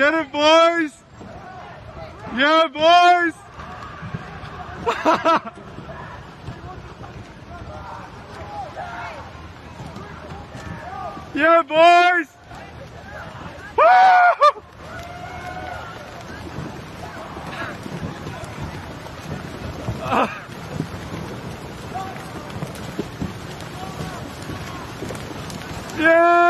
Get it, boys! Yeah, boys! yeah, boys! Yeah!